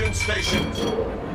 Engine stationed.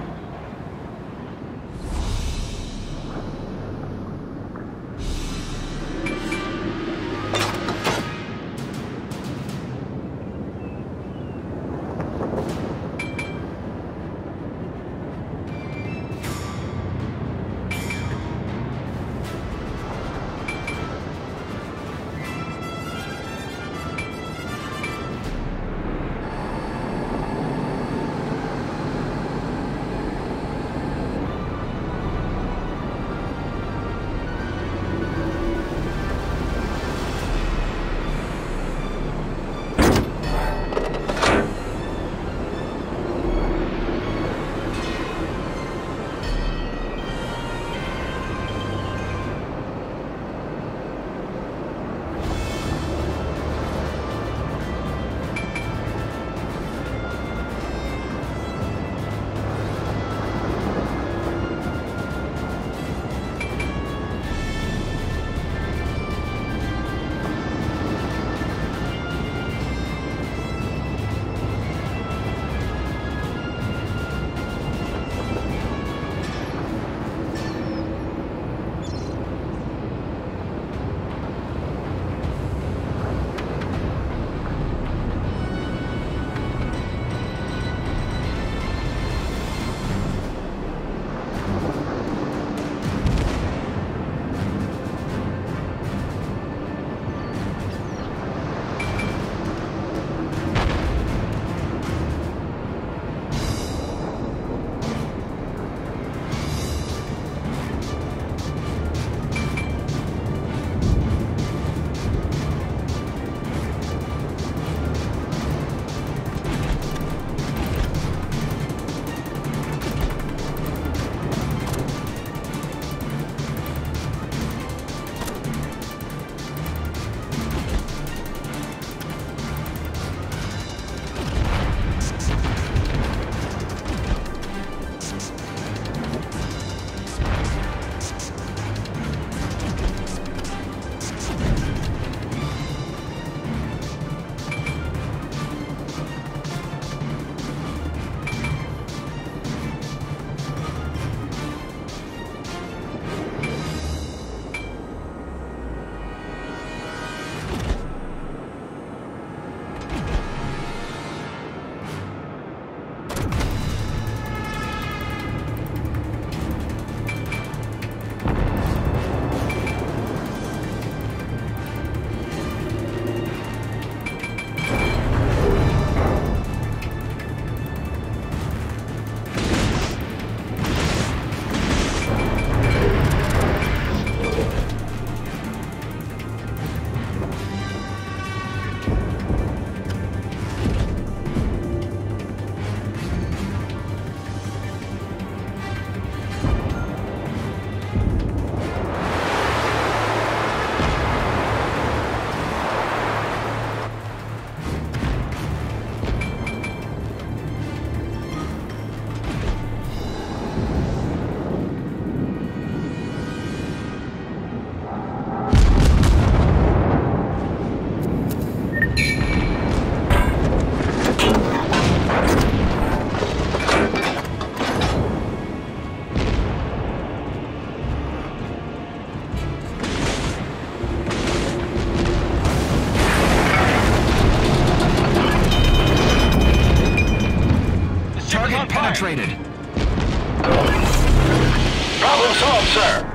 Problem solved, sir.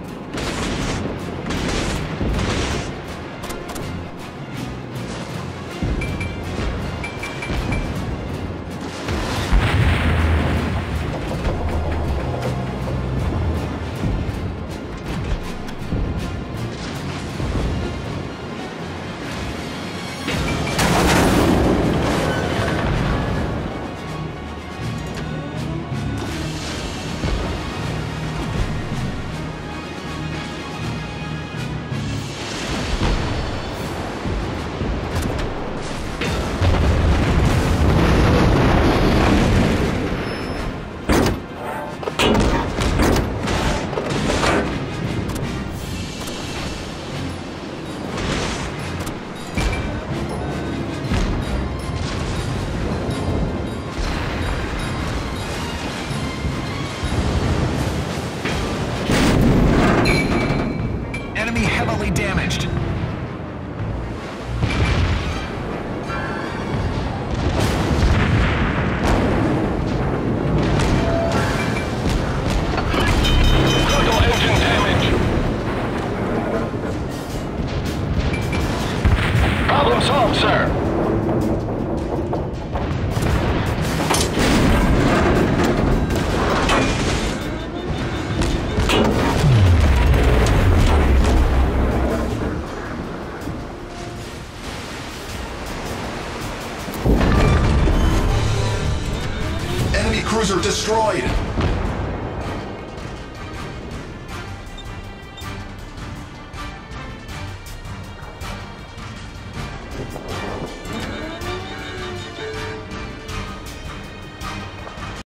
Destroyed.